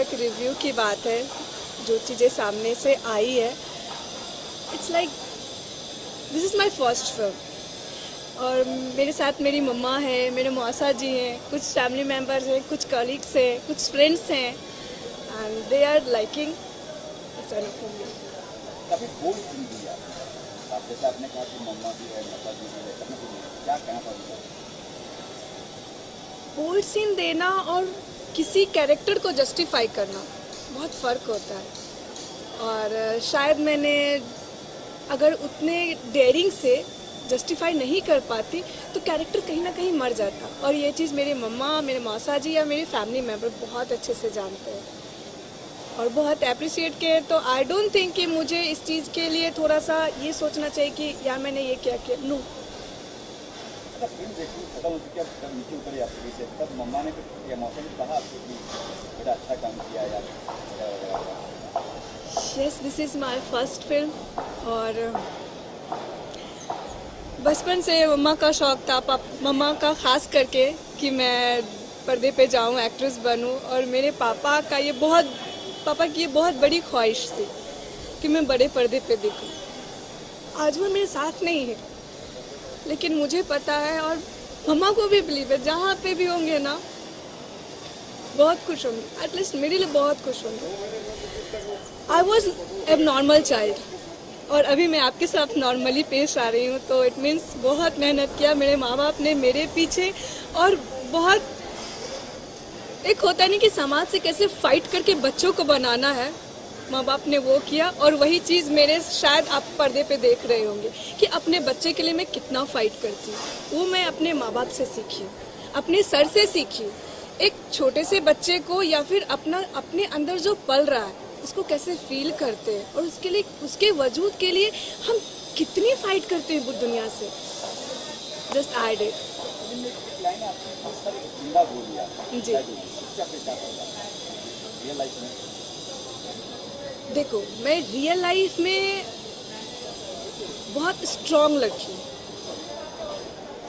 Public review की बात है जो चीज़ें सामने से आई है। It's like this is my first film और मेरे साथ मेरी मम्मा है मेरे मौसा जी हैं कुछ फैमिली मेंबर्स हैं कुछ कलीग्स हैं कुछ फ्रेंड्स हैं and they are liking it's enough काफ़ी बोल्ड फ़िल्म दी आप आप जैसे आपने कहा कि मम्मा भी है माता जी है कहीं भी है क्या कहना बोल्ड सीन देना और किसी कैरेक्टर को जस्टिफाई करना, बहुत फ़र्क होता है। और शायद मैंने अगर उतने डेयरिंग से जस्टिफाई नहीं कर पाती तो कैरेक्टर कहीं ना कहीं मर जाता। और ये चीज़ मेरे मम्मा, मेरे मौसा जी या मेरे फैमिली मेंबर बहुत अच्छे से जानते हैं। और बहुत अप्रिशिएट किए तो आई डोंट थिंक कि मुझे इस चीज़ के लिए थोड़ा सा ये सोचना चाहिए कि, यार, मैंने ये क्या किया? नो फ़िल्म खत्म हो चुकी है जब नीचे से तब मम्मा ने मौसम ने कहा कि अच्छा काम किया। Yes this is my first film और, बचपन से मम्मा का शौक था पाप मम्मा का ख़ास करके कि मैं पर्दे पे जाऊँ एक्ट्रेस बनूं और मेरे पापा का ये बहुत, पापा की ये बहुत बड़ी ख्वाहिश थी कि मैं बड़े पर्दे पे दिखूं आज वो मेरे साथ नहीं है लेकिन मुझे पता है और मम्मा को भी बिलीव है, जहाँ पे भी होंगे ना, बहुत खुश होंगे। एटलीस्ट मेरे लिए बहुत खुश होंगे। I was abnormal child और अभी मैं आपके साथ नॉर्मली पेश आ रही हूँ तो इट मीन्स बहुत मेहनत किया मेरे माँ बाप ने मेरे पीछे और बहुत एक होता नहीं कि समाज से कैसे फाइट करके बच्चों को बनाना है। माँ बाप ने वो किया और वही चीज़ मेरे शायद आप पर्दे पे देख रहे होंगे कि अपने बच्चे के लिए मैं कितना फाइट करती हूँ। वो मैं अपने माँ बाप से सीखी अपने सर से सीखी एक छोटे से बच्चे को या फिर अपना अपने अंदर जो पल रहा है उसको कैसे फील करते हैं और उसके लिए उसके वजूद के लिए हम कितनी फाइट करते हैं दुनिया से। जस्ट आई डिड फ़िल्म देखो मैं रियल लाइफ में बहुत स्ट्रांग लड़की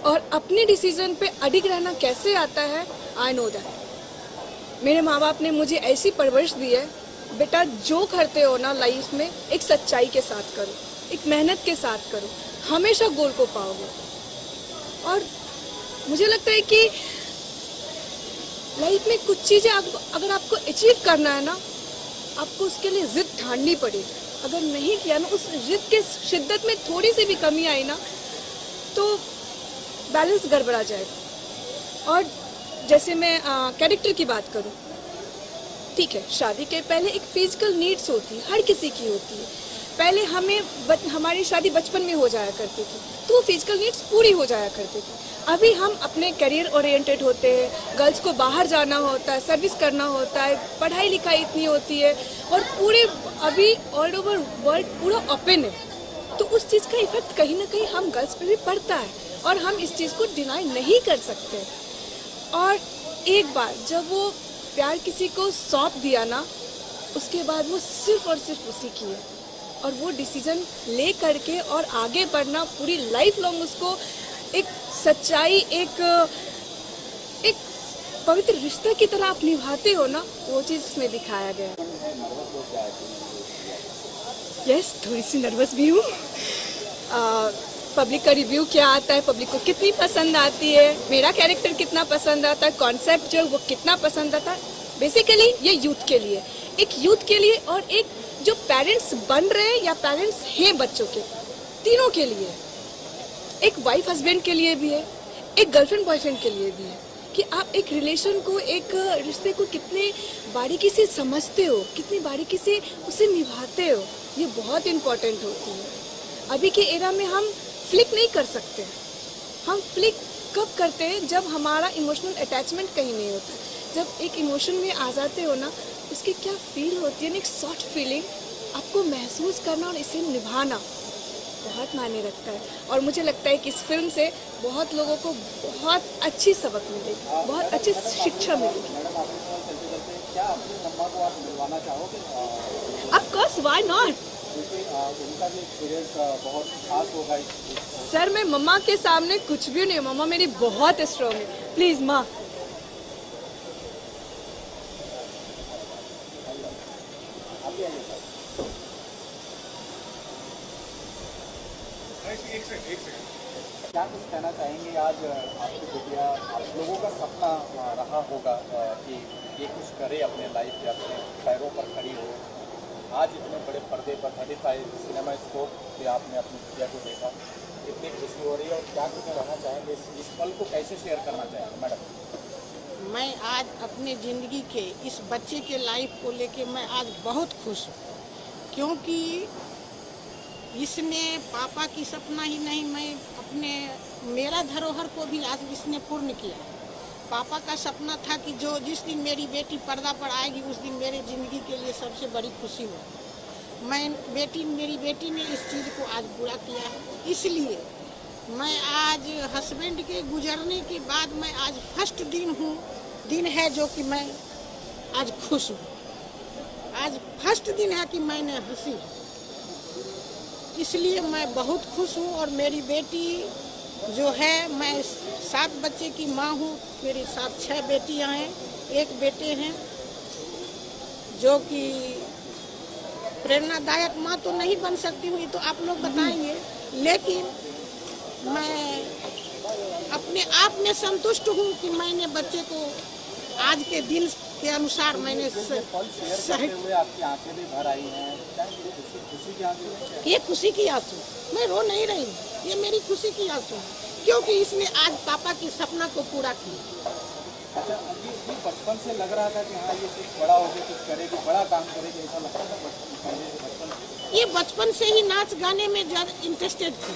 और अपने डिसीज़न पे अडिग रहना कैसे आता है? आई नो दैट मेरे माँ बाप ने मुझे ऐसी परवरिश दी है बेटा जो करते हो ना लाइफ में एक सच्चाई के साथ करो एक मेहनत के साथ करो हमेशा गोल को पाओगे। और मुझे लगता है कि लाइफ में कुछ चीज़ें आप, अगर आपको अचीव करना है ना आपको उसके लिए जिद ठाननी पड़ेगी अगर नहीं किया ना, उस जिद के शिद्दत में थोड़ी सी भी कमी आई ना तो बैलेंस गड़बड़ा जाएगा। और जैसे मैं कैरेक्टर की बात करूँ, ठीक है, शादी के पहले एक फ़िज़िकल नीड्स होती है, हर किसी की होती है। पहले हमें हमारी शादी बचपन में हो जाया करती थी तो वो फ़िज़िकल नीड्स पूरी हो जाया करती थी। अभी हम अपने करियर ओरिएंटेड होते हैं गर्ल्स को बाहर जाना होता है सर्विस करना होता है, पढ़ाई लिखाई इतनी होती है और पूरे अभी ऑल ओवर वर्ल्ड पूरा ओपन है। तो उस चीज़ का इफ़ेक्ट कहीं ना कहीं हम गर्ल्स पे भी पड़ता है और हम इस चीज़ को डिनाई नहीं कर सकते। और एक बार जब वो प्यार किसी को सौंप दिया ना, उसके बाद वो सिर्फ़ और सिर्फ़ उसी की है। और वो डिसीज़न ले करके और आगे बढ़ना, पूरी लाइफ लॉन्ग उसको सच्चाई एक एक पवित्र रिश्ते की तरह आप निभाते हो ना, वो चीज़ इसमें दिखाया गया यस थोड़ी सी नर्वस भी हूँ। पब्लिक का रिव्यू क्या आता है? पब्लिक को कितनी पसंद आती है? मेरा कैरेक्टर कितना पसंद आता है? कॉन्सेप्ट जो वो कितना पसंद आता है? बेसिकली ये यूथ के लिए। एक यूथ के लिए और एक जो पेरेंट्स बन रहे हैं या पेरेंट्स हैं बच्चों के, तीनों के लिए। एक वाइफ हस्बैंड के लिए भी है, एक गर्लफ्रेंड बॉयफ्रेंड के लिए भी है, कि आप एक रिलेशन को, एक रिश्ते को कितने बारीकी से समझते हो, कितनी बारीकी से उसे निभाते हो, ये बहुत इम्पोर्टेंट होती है। अभी के एरा में हम फ्लिक नहीं कर सकते। हम फ्लिक कब करते हैं? जब हमारा इमोशनल अटैचमेंट कहीं नहीं होता। जब एक इमोशन में आ जाते हो ना, उसकी क्या फील होती है? ना एक सॉफ्ट फीलिंग आपको महसूस करना और इसे निभाना। बहुत मायने रखता है। और मुझे लगता है कि इस फ़िल्म से बहुत लोगों को बहुत अच्छी सबक मिलेगी बहुत अच्छी शिक्षा मिलेगी। मैडम आपके साथ चलते चलते क्या अपनी मम्मा को आप मिलवाना चाहोगे अ, of course why not sir मैं मम्मा के सामने कुछ भी नहीं मम्मा मेरी बहुत स्ट्रांग है। प्लीज़ माँ क्या कुछ कहना चाहेंगे आज आपकी बेटिया आप लोगों का सपना रहा होगा कि ये कुछ करे अपने लाइफ के अपने पैरों पर खड़ी हो। आज इतने बड़े पर्दे पर थर्टी फाइव सिनेमा स्कोप पे आपने अपनी बेटिया को देखा। कितनी खुशी हो रही है और क्या कुछ कहना चाहेंगे? इस, इस पल को कैसे शेयर करना चाहेंगे मैडम मैं आज अपने ज़िंदगी के इस बच्चे के लाइफ को लेके मैं आज बहुत खुश हूँ। क्योंकि इसने पापा की सपना ही नहीं, मैं अपने, मेरा धरोहर को भी आज इसने पूर्ण किया। पापा का सपना था कि जो जिस दिन मेरी बेटी पर्दा पर आएगी, उस दिन मेरे ज़िंदगी के लिए सबसे बड़ी खुशी हो। मैं, बेटी, मेरी बेटी ने इस चीज़ को आज पूरा किया है। इसलिए मैं आज हस्बैंड के गुजरने के बाद मैं आज फ़र्स्ट दिन हूँ। दिन है जो कि मैं आज खुश हूँ। आज फ़र्स्ट दिन है कि मैंने हँसी। इसलिए मैं बहुत खुश हूँ और मेरी बेटी जो है, मैं सात बच्चे की माँ हूँ, मेरी सात छह बेटियाँ हैं, एक बेटे हैं, जो कि प्रेरणादायक माँ तो नहीं बन सकती हुई तो आप लोग बताएँगे। लेकिन मैं अपने आप में संतुष्ट हूँ कि मैंने बच्चे को आज के दिन के अनुसार मैंने ये खुशी की आँसू। मैं रो नहीं रही हूँ। ये मेरी खुशी की आँसू है। क्योंकि इसने आज पापा की सपना को पूरा किया। अच्छा बचपन से लग रहा था कि हाँ ये कुछ बड़ा होकर कुछ करेगी बड़ा काम करेगी ऐसा लगता था बचपन ये बचपन से ही नाच गाने में ज़्यादा इंटरेस्टेड थी।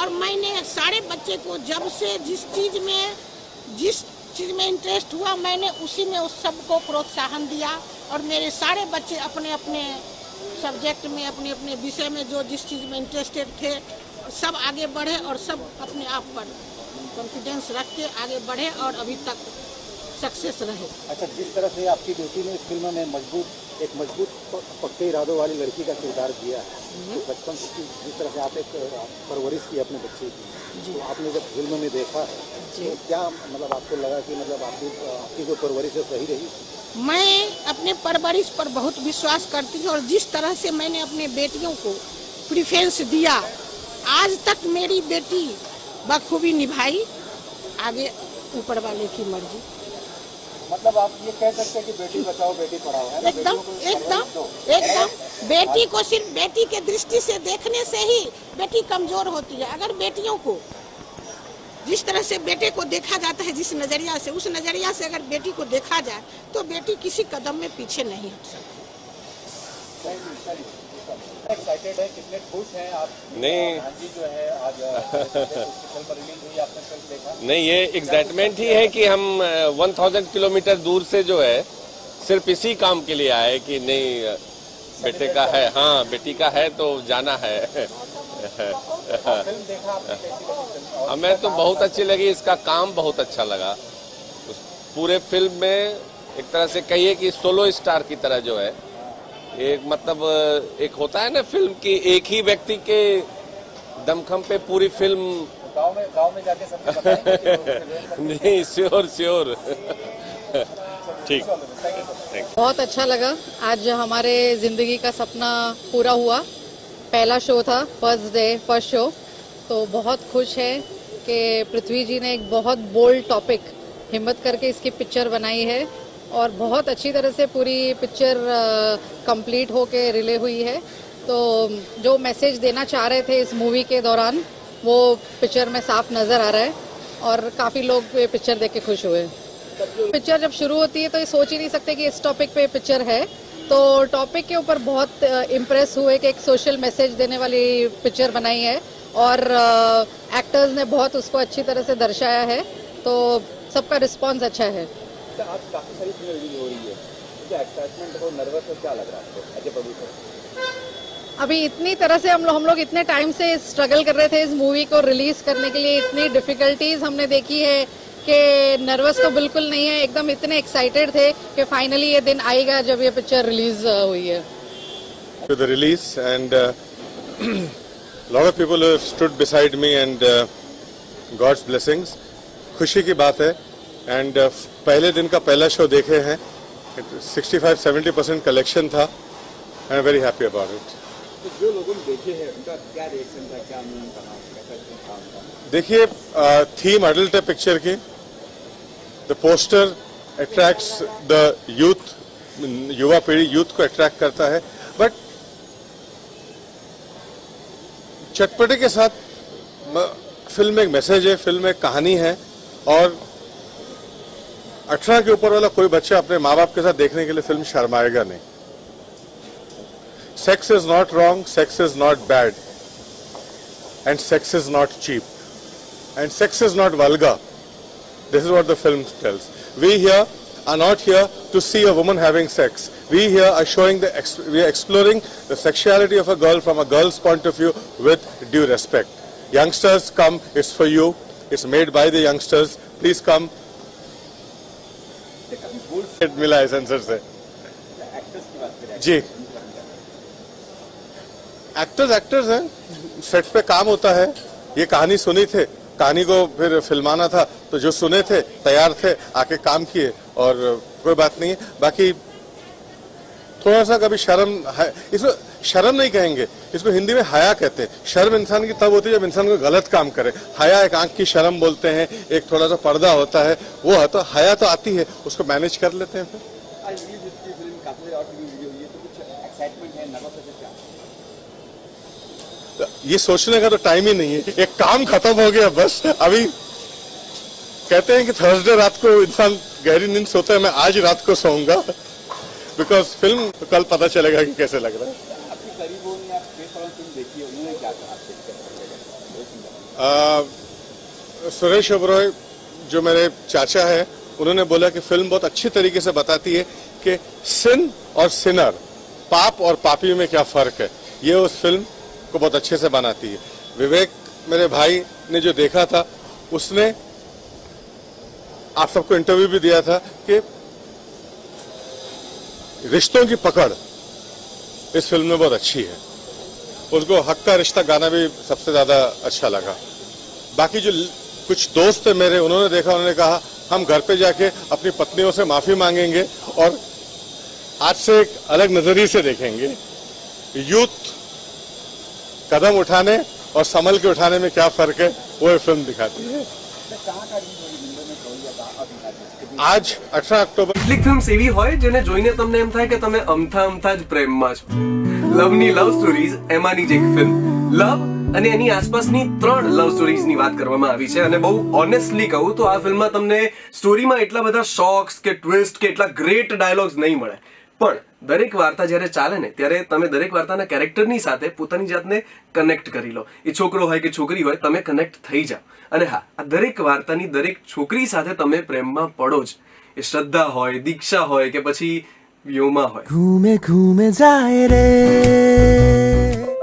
और मैंने सारे बच्चे को जब से जिस चीज़ में जिस चीज़ में इंटरेस्ट हुआ, मैंने उसी में उस सबको प्रोत्साहन दिया और मेरे सारे बच्चे अपने अपने सब्जेक्ट में अपने अपने विषय में जो जिस चीज़ में इंटरेस्टेड थे, सब आगे बढ़े और सब अपने आप पर कॉन्फिडेंस रख के आगे बढ़े और अभी तक सक्सेस रहे। अच्छा जिस तरह से आपकी बेटी ने इस फ़िल्म में मज़बूत एक मज़बूत पक्के इरादों वाली लड़की का किरदार किया है। तो बचपन से जिस तरह से आप एक परवरिश की अपने बच्चे की। तो आपने जब फ़िल्म में देखा तो क्या मतलब आपको लगा कि मतलब आपकी आपकी जो परवरिश है सही रही? मैं अपने परवरिश पर बहुत विश्वास करती हूँ और जिस तरह से मैंने अपने बेटियों को प्रिफ्रेंस दिया आज तक मेरी बेटी बखूबी निभाई आगे ऊपर वाले की मर्ज़ी। मतलब आप ये कह सकते हैं कि बेटी बचाओ बेटी पढ़ाओ है एकदम एकदम एकदम। बेटी को सिर्फ़ बेटी के दृष्टि से देखने से ही बेटी कमज़ोर होती है। अगर बेटियों को जिस तरह से बेटे को देखा जाता है जिस नज़रिया से उस नज़रिया से अगर बेटी को देखा जाए तो बेटी किसी कदम में पीछे नहीं हट सकती। एक्साइटेड है? कितने खुश हैं आप? नहीं। जो है आज फ़िल्म रिलीज़ हुई आपने फ़िल्म देखा? नहीं ये एग्जाइटमेंट ही है कि हम वन थाउज़ेंड किलोमीटर दूर से जो है सिर्फ़ इसी काम के लिए आए कि नहीं बेटे का है? हाँ बेटी का है तो जाना है। हमें तो बहुत अच्छी लगी इसका काम बहुत अच्छा लगा। पूरे फ़िल्म में एक तरह से कहिए कि सोलो स्टार की तरह जो है एक मतलब एक होता है ना फ़िल्म की एक ही व्यक्ति के दमखम पे पूरी फ़िल्म। गाँव में गाँव में जाके फ़िल्म नहीं श्योर श्योर ठीक। बहुत अच्छा लगा। आज हमारे ज़िंदगी का सपना पूरा हुआ। पहला शो था फ़र्स्ट डे फ़र्स्ट शो तो बहुत खुश है कि पृथ्वी जी ने एक बहुत बोल्ड टॉपिक हिम्मत करके इसकी पिक्चर बनाई है। और बहुत अच्छी तरह से पूरी पिक्चर कंप्लीट होके रिले हुई है। तो जो मैसेज देना चाह रहे थे इस मूवी के दौरान, वो पिक्चर में साफ़ नज़र आ रहा है और काफ़ी लोग ये पिक्चर देख के खुश हुए। पिक्चर जब शुरू होती है तो ये सोच ही नहीं सकते कि इस टॉपिक पे पिक्चर है। तो टॉपिक के ऊपर बहुत इम्प्रेस हुए कि एक सोशल मैसेज देने वाली पिक्चर बनाई है और एक्टर्स ने बहुत उसको अच्छी तरह से दर्शाया है। तो सबका रिस्पांस अच्छा है। अच्छा, आज काफ़ी सारी फ़िल्म रिलीज़ हो रही है। क्या एक्साइटमेंट और नर्वस हो क्या लग रहा है आपको एज ए प्रोड्यूसर अभी इतनी तरह से हम लोग हम लोग इतने टाइम से स्ट्रगल कर रहे थे इस मूवी को रिलीज़ करने के लिए। इतनी डिफिकल्टीज हमने देखी है कि नर्वस तो बिल्कुल नहीं है एकदम इतने एक्साइटेड थे कि फाइनली ये दिन आएगा जब ये पिक्चर रिलीज़ हुई है। To the release and uh, lot of people have stood beside me and uh, God's blessings. खुशी की बात है एंड पहले दिन का पहला शो देखे हैं। 65-70 परसेंट कलेक्शन था। I am very happy about it जो लोगों ने देखे हैं उनका क्या रिएक्शन था क्या देखिए थीम अडल्ट है पिक्चर की। The poster attracts the youth युवा पीढ़ी यूथ को अट्रैक्ट करता है। बट चटपटे के साथ फ़िल्म में एक मैसेज है फ़िल्म में एक कहानी है। और 18 के ऊपर वाला कोई बच्चा अपने माँ बाप के साथ देखने के लिए फ़िल्म शर्माएगा नहीं। Sex is not wrong sex is not bad and sex is not cheap and sex is not vulgar this is what the film tells we here are not here to see a woman having sex we here are showing the we exploring the sexuality of a girl from a girl's point of view with due respect youngsters come is for you it's made by the youngsters please कम मिला है censor से। जी। Actors actors हैं। Set पे काम होता है। ये कहानी सुनी थे। कहानी को फिर फिल्माना था। तो जो सुने थे, तैयार थे, आके काम किए। और कोई बात नहीं। है बाकी थोड़ा सा कभी शर्म है। इसको शर्म नहीं कहेंगे। इसको हिंदी में हया कहते हैं। शर्म इंसान की तब होती है जब इंसान कोई गलत काम करे। हया एक आँख की शर्म बोलते हैं एक थोड़ा सा पर्दा होता है वो है तो हया तो आती है उसको मैनेज कर लेते हैं फिर। की तो तो ये सोचने का तो टाइम ही नहीं है। एक काम खत्म हो गया बस अभी कहते हैं कि थर्सडे रात को इंसान गहरी नींद सोता है मैं आज रात को सोऊँगा। बिकॉज़ फ़िल्म कल पता चलेगा कि कैसे लग रहा है। सुरेश ओबरॉय जो मेरे चाचा है, उन्होंने बोला कि फ़िल्म बहुत अच्छी तरीके से बताती है कि सिन और सिनर पाप और पापी में क्या फ़र्क है। ये उस फ़िल्म को बहुत अच्छे से बनाती है। विवेक, मेरे भाई ने जो देखा था, उसने आप सबको इंटरव्यू भी दिया था कि रिश्तों की पकड़ इस फ़िल्म में बहुत अच्छी है। उसको हक का रिश्ता गाना भी सबसे ज़्यादा अच्छा लगा। बाकी जो कुछ दोस्त थे मेरे, उन्होंने देखा, उन्होंने कहा, हम घर पे जाके अपनी पत्नियों से माफ़ी मांगेंगे और आज से एक अलग नज़रिए से देखेंगे। यूथ कदम उठाने और संभल के उठाने में क्या फ़र्क है, वो ये फ़िल्म दिखाती है? આજ અઢાર ઓક્ટોબર કેટલીક ફિલ્મ્સ એવી હોય જેને જોઈને તમને એમ થાય કે તમે અમથા અમથા જ પ્રેમમાં છો. લવની લવ સ્ટોરીઝ એમાંની જ એક ફિલ્મ લવ અને એની આસપાસની ત્રણ લવ સ્ટોરીઝની વાત કરવામાં આવી છે. અને બહુ ઓનેસ્ટલી કહું તો આ ફિલ્મમાં તમને સ્ટોરીમાં એટલા બધા શોક્સ કે ટ્વિસ્ટ કે એટલા ગ્રેટ ડાયલોગ્સ નહીં મળે. પણ દરેક વાર્તા જ્યારે ચાલે ને ત્યારે તમે દરેક વાર્તાના કેરેક્ટરની સાથે પોતાની જાતને કનેક્ટ કરી લો એ છોકરો હોય કે છોકરી હોય તમે કનેક્ટ થઈ જાઓ અને હા આ દરેક વાર્તાની દરેક છોકરી સાથે તમે પ્રેમમાં પડો જ એ શ્રદ્ધા હોય દીક્ષા હોય કે પછી વ્યોમા હોય ઘૂમે ઘૂમે જાય રે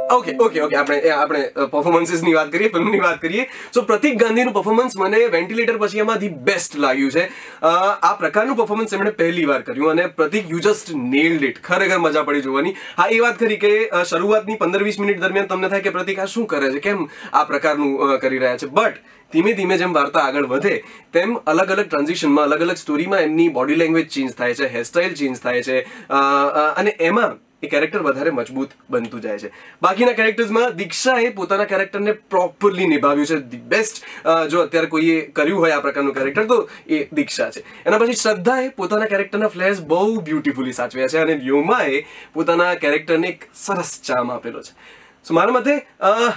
ઓકે ઓકે ઓકે આપણે આપણે પરફોર્મન્સીસની વાત કરીએ, ફિલ્મની વાત કરીએ. સો પ્રતિક ગાંધીનું પરફોર્મન્સ મને વેન્ટિલેટર પછી એમાં ધી બેસ્ટ લાગ્યું છે. આ પ્રકારનું પરફોર્મન્સ એમણે પહેલી વાર કર્યું અને Pratik you just nailed it ખરેખર મજા પડી જોવાની. હા, એ વાત ખરી કે શરૂઆતની પંદર વીસ મિનિટ દરમિયાન તમને થાય કે પ્રતિક આ શું કરે છે? કેમ આ પ્રકારનું કરી રહ્યા છે? બટ ધીમે ધીમે જેમ વાર્તા આગળ વધે, તેમ અલગ અલગ ટ્રાન્ઝિશનમાં અલગ અલગ સ્ટોરીમાં એમની બોડી લેંગ્વેજ ચેન્જ થાય છે હેરસ્ટાઇલ ચેન્જ થાય છે. અને એમાં એ કેરેક્ટર વધારે મજબૂત બનતું જાય છે. બાકીના કેરેક્ટર્સમાં દીક્ષાએ પોતાના કેરેક્ટરને પ્રોપરલી નિભાવ્યું છે. ધી બેસ્ટ જો અત્યારે કોઈએ કર્યું હોય આ પ્રકારનું કેરેક્ટર તો એ દીક્ષા છે. એના પછી શ્રદ્ધાએ પોતાના કેરેક્ટરના ફ્લેશ બહુ બ્યુટીફુલી સાચવ્યા છે અને વ્યોમાએ પોતાના કેરેક્ટરને એક સરસ ચામ આપેલો છે. સો મારા મતે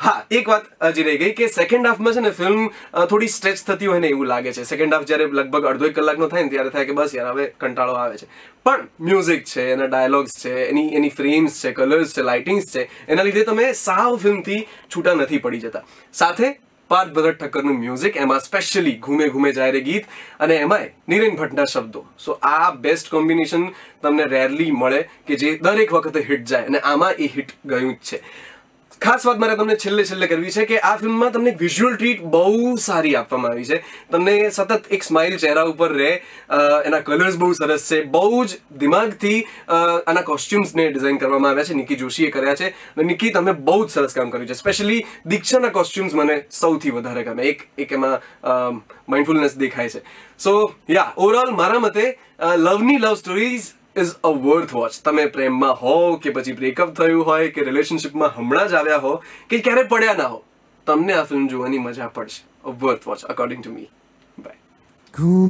હા, એક વાત હજી રહી ગઈ કે સેકન્ડ હાફમાં છે ને ફિલ્મ થોડી સ્ટ્રેચ થતી હોય ને એવું લાગે છે. સેકન્ડ હાફ જ્યારે લગભગ અડધો એક કલાકનો થાય ને ત્યારે થાય કે બસ યાર, હવે કંટાળો આવે છે. પણ મ્યુઝિક છે, એના ડાયલોગ્સ છે, એની એની ફ્રેમ્સ છે કલર્સ છે લાઇટિંગ્સ છે, એના લીધે તમે સાવ ફિલ્મથી છૂટા નથી પડી જતા. સાથે પાર્થ ભગત ઠક્કરનું મ્યુઝિક એમાં સ્પેશિયલી ઘૂમે ઘૂમે જાય રે ગીત, અને એમાંય નીરેન ભટ્ટના શબ્દો. સો આ બેસ્ટ કોમ્બિનેશન તમને રેરલી મળે કે જે દરેક વખતે હિટ જાય, અને આમાં એ હિટ ગયું જ છે. ખાસ વાત મારે તમને છેલ્લે છેલ્લે કરવી છે કે આ ફિલ્મમાં તમને વિઝ્યુઅલ ટ્રીટ બહુ સારી આપવામાં આવી છે. તમને સતત એક સ્માઇલ ચહેરા ઉપર રહે એના કલર્સ બહુ સરસ છે, બહુ જ દિમાગથી આના કોસ્ટ્યુમ્સને ડિઝાઇન કરવામાં આવ્યા છે, નિકી જોશીએ કર્યા છે. અને નિકી, તમે બહુ જ સરસ કામ કર્યું છે. સ્પેશિયલી દીક્ષાના કોસ્ટ્યુમ્સ મને સૌથી વધારે ગમે. એક એક એમાં માઇન્ડફુલનેસ દેખાય છે. સો યા ઓવરઓલ મારા મતે લવની love stories is a worth watch તમે પ્રેમમાં હો કે પછી બ્રેકઅપ થયું હોય કે રિલેશનશિપમાં હમણાં જ આવ્યા હો કે ક્યારે પડ્યા ના હો તમને આ ફિલ્મ જોવાની મજા પડશે worth watch according to me bye घूम